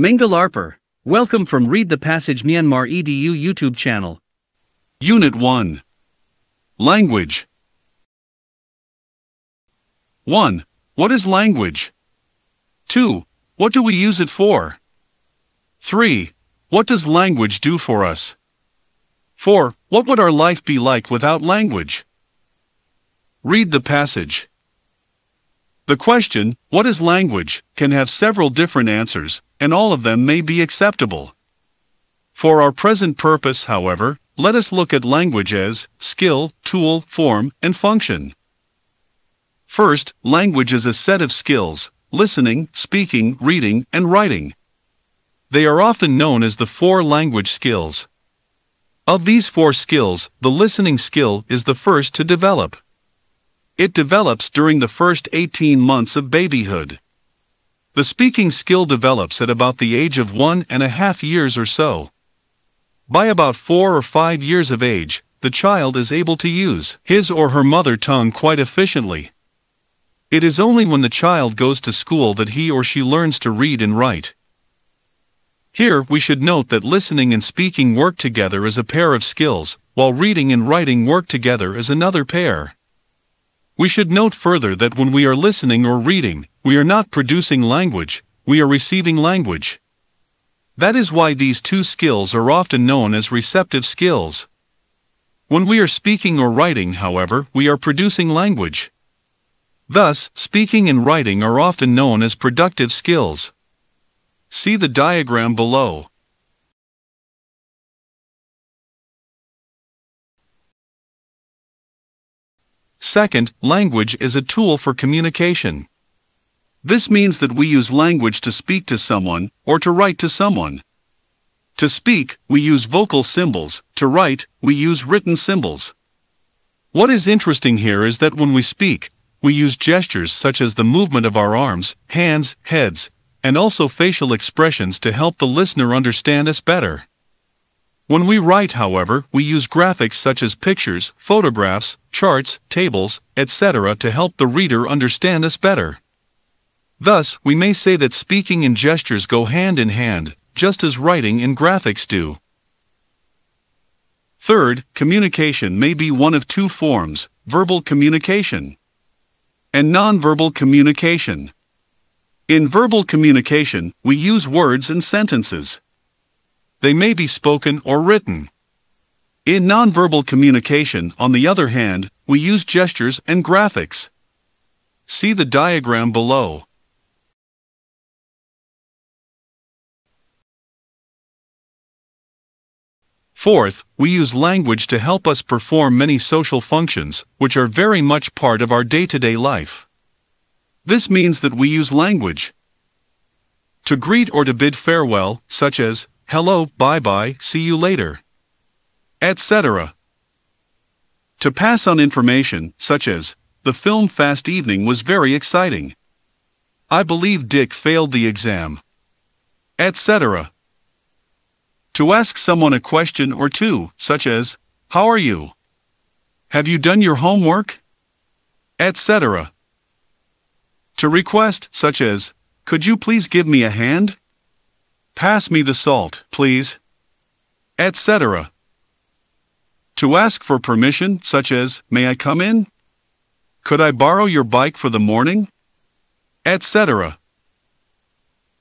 Mingalarper. Welcome from Read the Passage Myanmar EDU YouTube channel. Unit 1 Language 1. What is language? 2. What do we use it for? 3. What does language do for us? 4. What would our life be like without language? Read the passage. The question, what is language, can have several different answers, and all of them may be acceptable. For our present purpose, however, let us look at language as skill, tool, form, and function. First, language is a set of skills listening, speaking, reading, and writing. They are often known as the four language skills. Of these four skills, the listening skill is the first to develop. It develops during the first 18 months of babyhood. The speaking skill develops at about the age of one and a half years or so. By about four or five years of age, the child is able to use his or her mother tongue quite efficiently. It is only when the child goes to school that he or she learns to read and write. Here, we should note that listening and speaking work together as a pair of skills, while reading and writing work together as another pair. We should note further that when we are listening or reading, we are not producing language, we are receiving language. That is why these two skills are often known as receptive skills. When we are speaking or writing, however, we are producing language. Thus, speaking and writing are often known as productive skills. See the diagram below. Second, language is a tool for communication. This means that we use language to speak to someone or to write to someone. To speak, we use vocal symbols, to write, we use written symbols. What is interesting here is that when we speak, we use gestures such as the movement of our arms, hands, heads, and also facial expressions to help the listener understand us better. When we write, however, we use graphics such as pictures, photographs, charts, tables, etc. to help the reader understand us better. Thus, we may say that speaking and gestures go hand in hand, just as writing and graphics do. Third, communication may be one of two forms, verbal communication and nonverbal communication. In verbal communication, we use words and sentences. They may be spoken or written. In nonverbal communication, on the other hand, we use gestures and graphics. See the diagram below. Fourth, we use language to help us perform many social functions, which are very much part of our day-to-day life. This means that we use language to greet or to bid farewell, such as, hello, bye-bye, see you later, etc. To pass on information, such as, the film Fast Evening was very exciting. I believe Dick failed the exam, etc. To ask someone a question or two, such as, How are you? Have you done your homework? Etc. To request, such as, Could you please give me a hand? Pass me the salt, please. Etc. To ask for permission, such as, May I come in? Could I borrow your bike for the morning? Etc.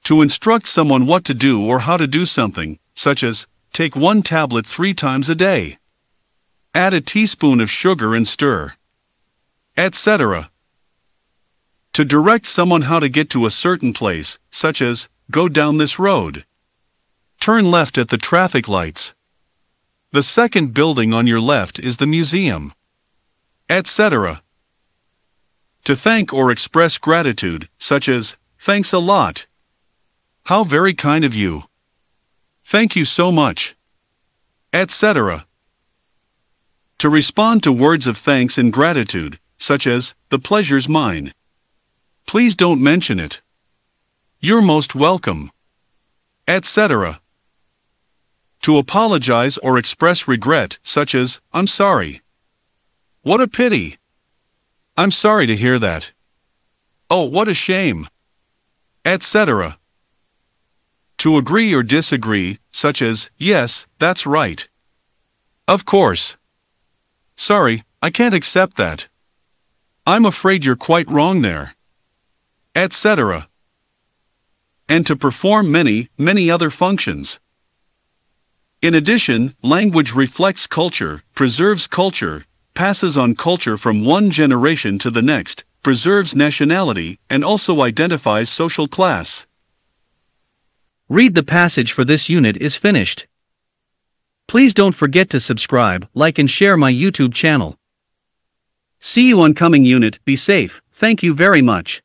To instruct someone what to do or how to do something, such as take one tablet three times a day. Add a teaspoon of sugar and stir. Etc. To direct someone how to get to a certain place, such as go down this road. Turn left at the traffic lights. The second building on your left is the museum. Etc. To thank or express gratitude, such as, thanks a lot. How very kind of you. Thank you so much. Etc. To respond to words of thanks and gratitude, such as, the pleasure's mine. Please don't mention it. You're most welcome. Etc. To apologize or express regret, such as, I'm sorry. What a pity. I'm sorry to hear that. Oh, what a shame. Etc. to agree or disagree, such as, yes, that's right. Of course. Sorry, I can't accept that. I'm afraid you're quite wrong there. Etc. And to perform many, many other functions. In addition, language reflects culture, preserves culture, passes on culture from one generation to the next, preserves nationality, and also identifies social class. Read the passage for this unit is finished. Please don't forget to subscribe, like and share my YouTube channel. See you on coming unit, be safe, thank you very much.